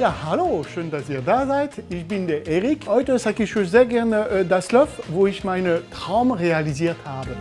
Ja, hallo, schön, dass ihr da seid. Ich bin der Erik. Heute sage ich euch sehr gerne äh, das Loft, wo ich meinen Traum realisiert habe.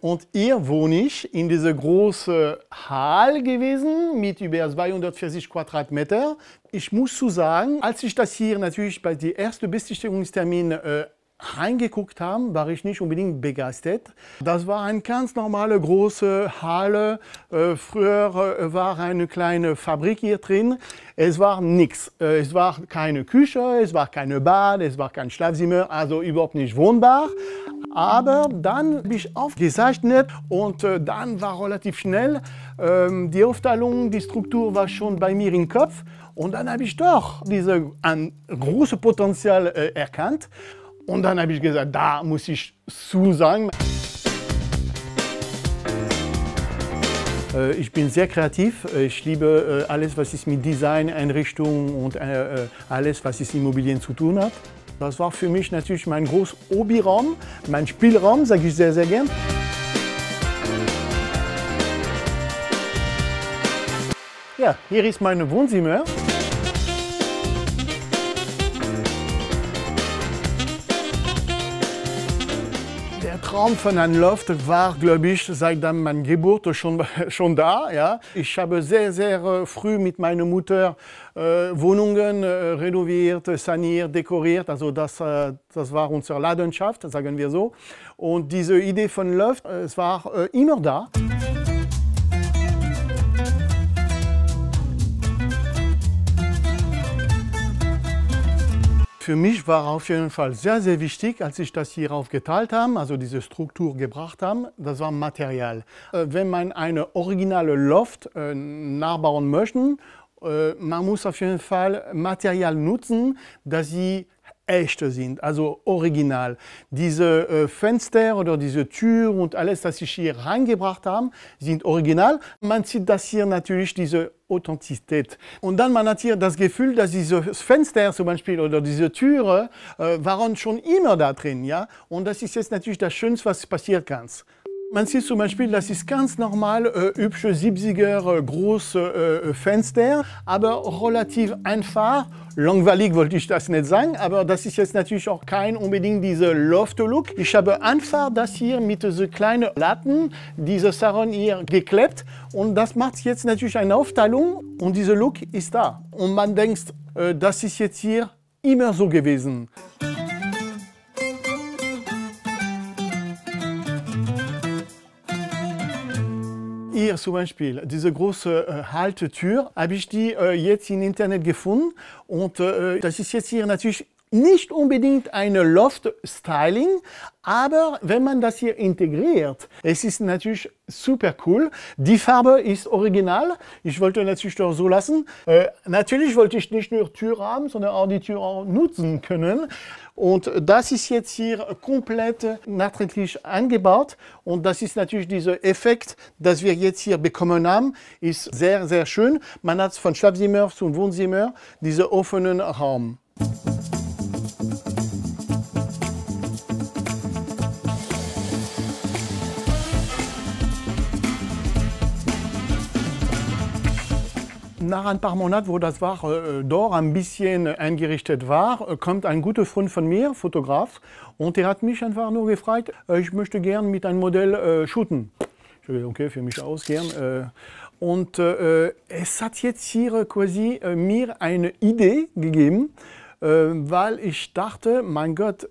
Und hier wohne ich in dieser großen Halle gewesen mit über 240 Quadratmeter. Ich muss zu sagen, als ich das hier natürlich bei dem ersten Besichtigungstermin äh, reingeguckt habe, war ich nicht unbedingt begeistert. Das war eine ganz normale große Halle. Äh, früher äh, war eine kleine Fabrik hier drin. Es war nichts. Äh, es war keine Küche, es war keine Bad, es war kein Schlafzimmer, also überhaupt nicht wohnbar. Aber dann habe ich aufgezeichnet und äh, dann war relativ schnell ähm, die Aufteilung, die Struktur war schon bei mir im Kopf. Und dann habe ich doch dieses große Potenzial äh, erkannt. Und dann habe ich gesagt, da muss ich zusagen. Äh, ich bin sehr kreativ. Ich liebe äh, alles, was ist mit Design, Einrichtung und äh, alles, was ist Immobilien zu tun hat. Das war für mich natürlich mein großer Hobbyraum, mein Spielraum, sage ich sehr, sehr gern. Ja, hier ist mein Wohnzimmer. Traum von einem Loft war, glaube ich, seit meiner Geburt schon, schon da. Ja. Ich habe sehr, sehr äh, früh mit meiner Mutter äh, Wohnungen äh, renoviert, saniert, dekoriert. Also das, äh, das war unsere Leidenschaft, sagen wir so. Und diese Idee von Loft, äh, es war äh, immer da. Für mich war auf jeden Fall sehr, sehr wichtig, als ich das hier aufgeteilt habe, also diese Struktur gebracht habe, das war Material. Äh, wenn man eine originale Loft äh, nachbauen möchte, äh, man muss auf jeden Fall Material nutzen, das sie echte sind, also original. Diese äh, Fenster oder diese Tür und alles, was ich hier reingebracht habe, sind original. Man sieht das hier natürlich, diese Authentizität. Und dann man hat hier das Gefühl, dass diese Fenster zum Beispiel oder diese Türe äh, waren schon immer da drin. Ja? Und das ist jetzt natürlich das Schönste, was passieren kann. Man sieht zum Beispiel, das ist ganz normal, äh, hübsche 70er äh, große äh, Fenster, aber relativ einfach. Langweilig wollte ich das nicht sagen, aber das ist jetzt natürlich auch kein unbedingt dieser Loft-Look. Ich habe einfach das hier mit so kleinen Latten, diese Sachen hier geklebt und das macht jetzt natürlich eine Aufteilung und dieser Look ist da. Und man denkt, äh, das ist jetzt hier immer so gewesen. Hier zum Beispiel, diese große äh, Haltetür, habe ich die äh, jetzt im Internet gefunden und äh, das ist jetzt hier natürlich nicht unbedingt eine Loft-Styling, aber wenn man das hier integriert, es ist natürlich super cool. Die Farbe ist original. Ich wollte natürlich doch so lassen. Äh, natürlich wollte ich nicht nur Tür haben, sondern auch die Tür auch nutzen können. Und das ist jetzt hier komplett nachträglich angebaut. Und das ist natürlich dieser Effekt, das wir jetzt hier bekommen haben, ist sehr, sehr schön. Man hat von Schlafzimmer zum Wohnzimmer diesen offenen Raum. Nach ein paar Monaten, wo das war, äh, dort ein bisschen eingerichtet war, äh, kommt ein guter Freund von mir, Fotograf, und er hat mich einfach nur gefragt, äh, ich möchte gern mit einem Modell äh, shooten. Ich habe okay, für mich aus, gern. Äh, und es hat jetzt hier quasi mir eine Idee gegeben, weil ich dachte, mein Gott,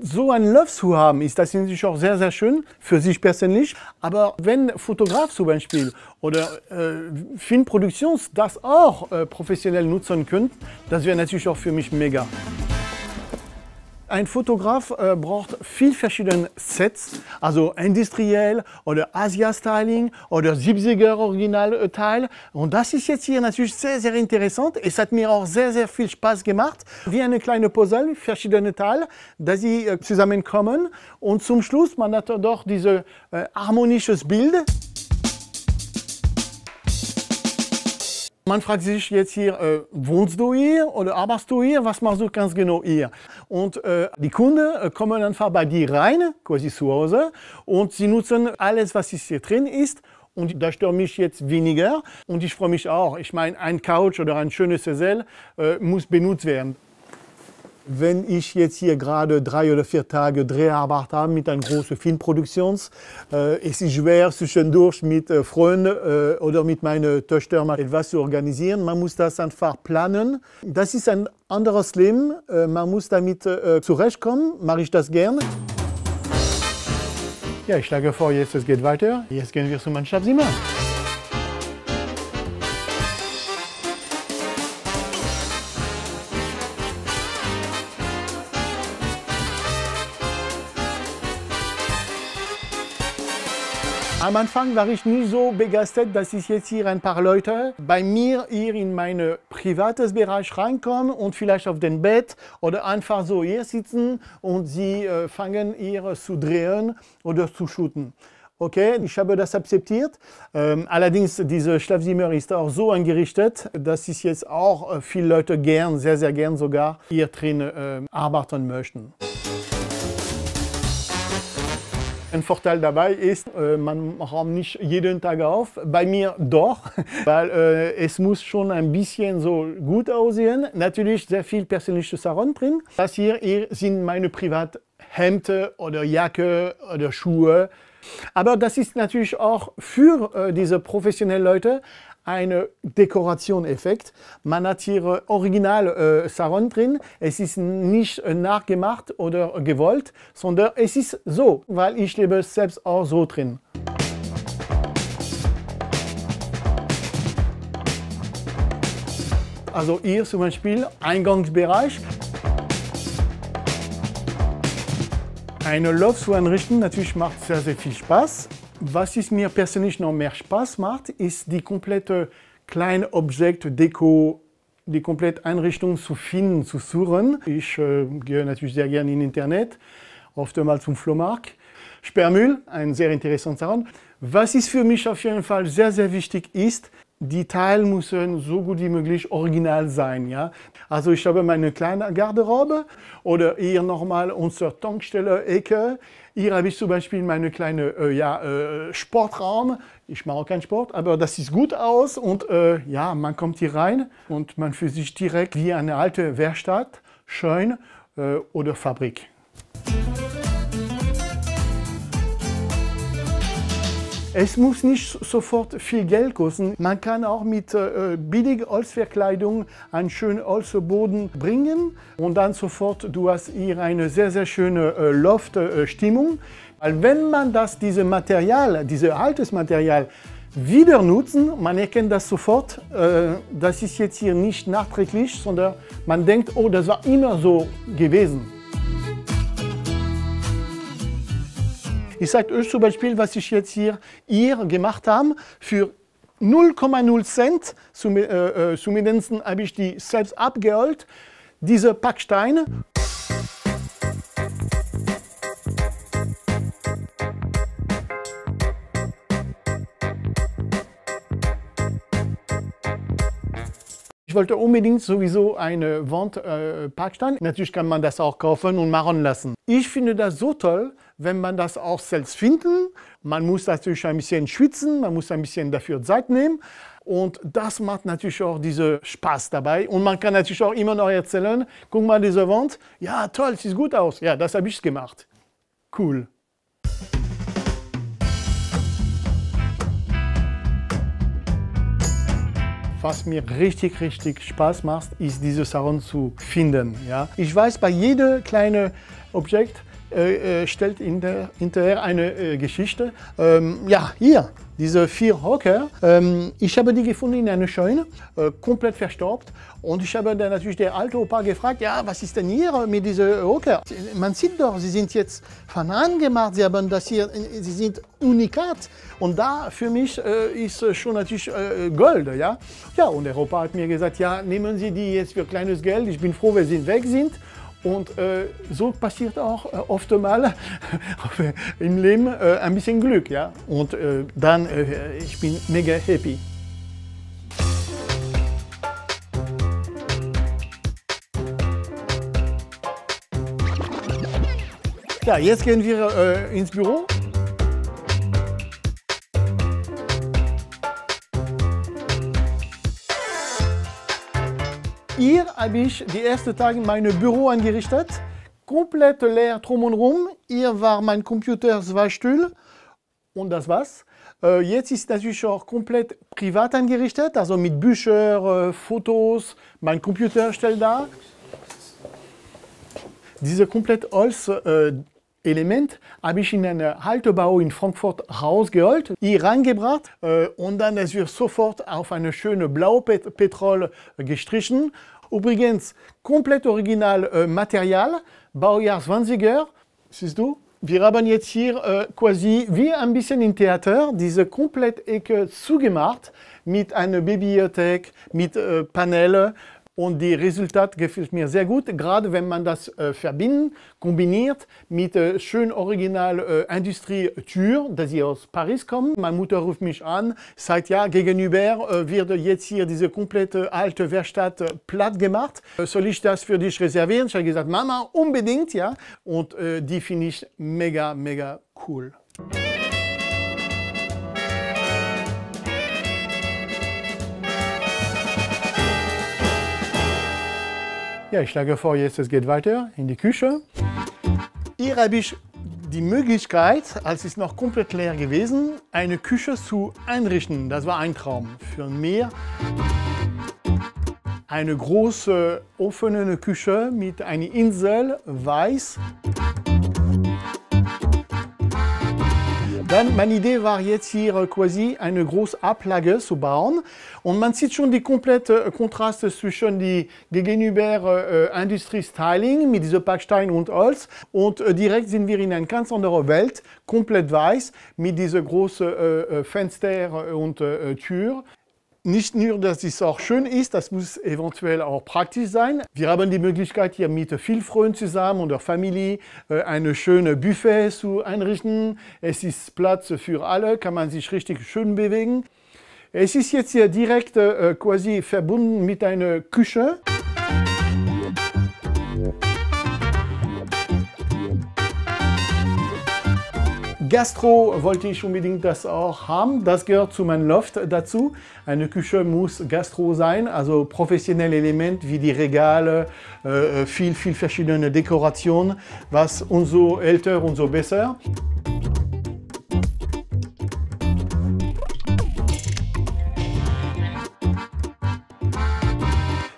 so ein Love zu haben, ist das natürlich auch sehr, sehr schön für sich persönlich. Aber wenn Fotograf zum Beispiel oder äh, Filmproduktion das auch äh, professionell nutzen können, das wäre natürlich auch für mich mega. Ein Fotograf äh, braucht viel verschiedene Sets, also industriell oder Asia-Styling oder 70er Original-Teil. Und das ist jetzt hier natürlich sehr, sehr interessant. Es hat mir auch sehr, sehr viel Spaß gemacht. Wie eine kleine Puzzle, verschiedene Teile, dass sie äh, zusammenkommen. Und zum Schluss, man hat doch dieses äh, harmonisches Bild. Man fragt sich jetzt hier, äh, wohnst du hier oder arbeitest du hier? Was machst du ganz genau hier? Und äh, die Kunden äh, kommen einfach bei dir rein, quasi zu Hause, und sie nutzen alles, was hier drin ist. Und da stört mich jetzt weniger. Und ich freue mich auch. Ich meine, ein Couch oder ein schönes Sessel äh, muss benutzt werden. Wenn ich jetzt hier gerade drei oder vier Tage Dreharbeit habe mit einer großen Filmproduktion, äh, es ist schwer zwischendurch mit äh, Freunden äh, oder mit meinen Töchtern etwas zu organisieren. Man muss das einfach planen. Das ist ein anderes Leben. Äh, man muss damit äh, zurechtkommen. Mache ich das gerne. Ja, ich schlage vor, jetzt es geht weiter. Jetzt gehen wir zum Mannschaftszimmer. Am Anfang war ich nie so begeistert, dass ich jetzt hier ein paar Leute bei mir hier in meinen privates Bereich reinkommen und vielleicht auf dem Bett oder einfach so hier sitzen und sie äh, fangen hier zu drehen oder zu shooten. Okay, ich habe das akzeptiert. Ähm, allerdings, dieses Schlafzimmer ist auch so eingerichtet, dass ich jetzt auch äh, viele Leute gern, sehr, sehr gern sogar hier drin äh, arbeiten möchten. Ein Vorteil dabei ist, äh, man räumt nicht jeden Tag auf. Bei mir doch, weil äh, es muss schon ein bisschen so gut aussehen. Natürlich sehr viel persönliches Saron drin. Das hier, hier sind meine Privathemden oder Jacke oder Schuhe. Aber das ist natürlich auch für äh, diese professionellen Leute eine Dekoration-Effekt. Man hat hier original äh, Saron drin. Es ist nicht äh, nachgemacht oder gewollt, sondern es ist so, weil ich lebe selbst auch so drin. Also hier zum Beispiel Eingangsbereich. Eine Loft zu einrichten, natürlich macht sehr, sehr viel Spaß. Was es mir persönlich noch mehr Spaß macht, ist die komplette kleine Objekt, Deko, die komplette Einrichtung zu finden, zu suchen. Ich äh, gehe natürlich sehr gerne in Internet, oft einmal zum Flohmarkt. Sperrmüll, ein sehr interessanter Sachen. Was ist für mich auf jeden Fall sehr, sehr wichtig ist, die Teile müssen so gut wie möglich original sein. Ja? Also ich habe meine kleine Garderobe oder hier nochmal unsere Tankstelle-Ecke. Hier habe ich zum Beispiel meine kleine äh, ja, äh, Sportraum. Ich mache keinen Sport, aber das sieht gut aus und äh, ja, man kommt hier rein und man fühlt sich direkt wie eine alte Werkstatt, schön äh, oder Fabrik. Es muss nicht sofort viel Geld kosten. Man kann auch mit äh, billiger Holzverkleidung einen schönen Holzboden bringen und dann sofort, du hast hier eine sehr, sehr schöne äh, Loftstimmung. Weil wenn man das, diese Material, dieses altes Material wieder nutzen, man erkennt das sofort, äh, das ist jetzt hier nicht nachträglich, sondern man denkt, oh, das war immer so gewesen. Ich sage euch zum Beispiel, was ich jetzt hier, hier gemacht habe. Für 0,0 Cent, äh, äh, zumindest habe ich die selbst abgeholt. Diese Packsteine. Ich wollte unbedingt sowieso eine Wandpackstein. Äh, Natürlich kann man das auch kaufen und machen lassen. Ich finde das so toll, wenn man das auch selbst finden. Man muss natürlich ein bisschen schwitzen, man muss ein bisschen dafür Zeit nehmen. Und das macht natürlich auch diesen Spaß dabei. Und man kann natürlich auch immer noch erzählen, guck mal diese Wand, ja toll, sieht gut aus. Ja, das habe ich gemacht. Cool. was mir richtig, richtig Spaß macht, ist diese Sachen zu finden. Ja? Ich weiß, bei jedem kleinen Objekt äh, äh, stellt hinter, hinterher eine äh, Geschichte. Ähm, ja, hier, diese vier Hocker, ähm, ich habe die gefunden in einer Scheune, äh, komplett verstaubt. Und ich habe dann natürlich der alte Opa gefragt, ja, was ist denn hier mit diesen Hocker? Man sieht doch, sie sind jetzt von gemacht, sie haben das hier, sie sind unikat. Und da für mich ist schon natürlich Gold, ja. Ja, und der Opa hat mir gesagt, ja, nehmen Sie die jetzt für kleines Geld, ich bin froh, wenn sie weg sind. Und äh, so passiert auch äh, oft mal äh, im Leben äh, ein bisschen Glück. Ja? Und äh, dann, äh, ich bin mega happy. Ja, jetzt gehen wir äh, ins Büro Hier habe ich die ersten Tage mein Büro eingerichtet. Komplett leer drum und rum. Hier war mein Computer, zwei Stühle und das war's. Äh, jetzt ist natürlich auch komplett privat eingerichtet, also mit Büchern, äh, Fotos, mein Computer stellt da. Diese komplett Holz äh, Element habe ich in einen Haltebau in Frankfurt rausgeholt, hier reingebracht äh, und dann es wird sofort auf eine schöne blaue Pet Petrol gestrichen. Übrigens komplett original äh, Material, Baujahr 20er, siehst du? Wir haben jetzt hier äh, quasi wie ein bisschen im Theater diese komplette Ecke zugemacht mit einer Bibliothek, mit äh, Panelen, und das Resultat gefällt mir sehr gut, gerade wenn man das äh, verbindet, kombiniert mit äh, schön original äh, Industrietür, dass sie aus Paris kommt. Meine Mutter ruft mich an, sagt ja, gegenüber äh, wird jetzt hier diese komplette alte Werkstatt äh, platt gemacht. Äh, soll ich das für dich reservieren? Ich habe gesagt, Mama, unbedingt, ja. Und äh, die finde ich mega, mega cool. Ja, ich schlage vor, jetzt es geht weiter in die Küche. Hier habe ich die Möglichkeit, als es noch komplett leer gewesen, eine Küche zu einrichten. Das war ein Traum für mich. Eine große offene Küche mit einer Insel weiß. Dann, meine Idee war jetzt hier quasi eine große Ablage zu bauen. Und man sieht schon die komplette Kontraste zwischen die gegenüber äh, Industrie-Styling mit diesem Backstein und Holz. Und äh, direkt sind wir in einer ganz anderen Welt, komplett weiß, mit diesen großen äh, äh Fenster und äh, Tür. Nicht nur, dass es auch schön ist, das muss eventuell auch praktisch sein. Wir haben die Möglichkeit, hier mit vielen Freunden zusammen und der Familie äh, eine schöne Buffet zu einrichten. Es ist Platz für alle, kann man sich richtig schön bewegen. Es ist jetzt hier direkt äh, quasi verbunden mit einer Küche. Gastro wollte ich unbedingt das auch haben. Das gehört zu meinem Loft dazu. Eine Küche muss Gastro sein, also professionelle Elemente wie die Regale, äh, viel, viel verschiedene Dekorationen. Was umso älter, umso besser.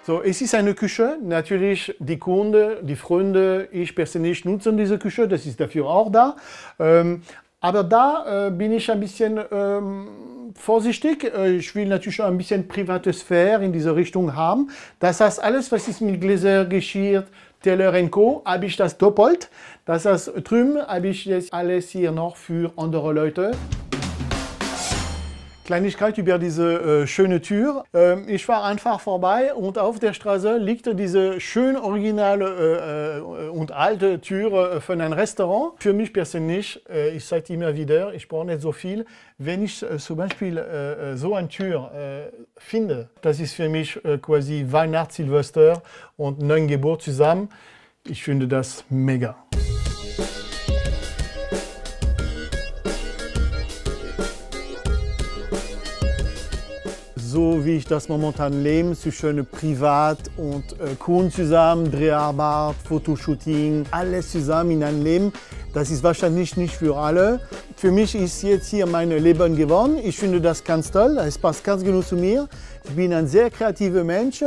So, es ist eine Küche. Natürlich die Kunden, die Freunde, ich persönlich nutzen diese Küche. Das ist dafür auch da. Ähm, aber da äh, bin ich ein bisschen ähm, vorsichtig. Äh, ich will natürlich ein bisschen private Sphäre in diese Richtung haben. Das heißt, alles, was ist mit Gläser, Geschirr, Teller Co., habe ich das doppelt. Das heißt, drüben habe ich jetzt alles hier noch für andere Leute. Kleinigkeit über diese äh, schöne Tür. Ähm, ich war einfach vorbei und auf der Straße liegt diese schön originale äh, äh und alte Tür äh, von einem Restaurant. Für mich persönlich, äh, ich sage immer wieder, ich brauche nicht so viel. Wenn ich zum Beispiel so eine Tür finde, das ist für mich quasi Weihnachts, Silvester und Neugeburt zusammen. Ich finde das mega. So wie ich das momentan lebe, zwischen Privat und äh, Kunden zusammen, Dreharbeit, Fotoshooting, alles zusammen in einem Leben. Das ist wahrscheinlich nicht für alle. Für mich ist jetzt hier mein Leben geworden. Ich finde das ganz toll. Es passt ganz genug zu mir. Ich bin ein sehr kreativer Mensch.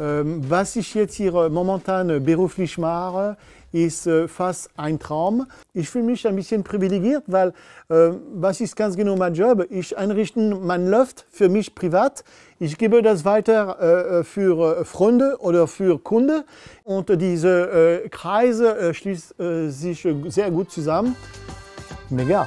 Ähm, was ich jetzt hier momentan beruflich mache, ist äh, fast ein Traum. Ich fühle mich ein bisschen privilegiert, weil äh, was ist ganz genau mein Job? Ich einrichte mein Loft für mich privat. Ich gebe das weiter äh, für äh, Freunde oder für Kunden und diese Kreise schließen sich sehr gut zusammen. Mega!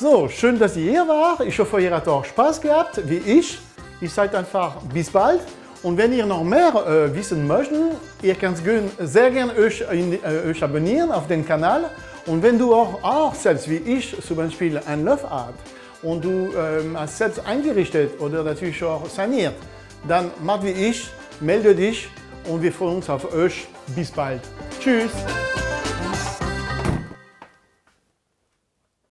So, schön, dass ihr hier wart. Ich hoffe, ihr habt auch Spaß gehabt, wie ich. Ich sage einfach bis bald. Und wenn ihr noch mehr äh, wissen möchtet, ihr könnt sehr gerne euch, äh, euch abonnieren auf den Kanal. Und wenn du auch, auch selbst wie ich zum Beispiel ein Love hast und du ähm, hast selbst eingerichtet oder natürlich auch saniert, dann mach wie ich melde dich und wir freuen uns auf euch. Bis bald. Tschüss.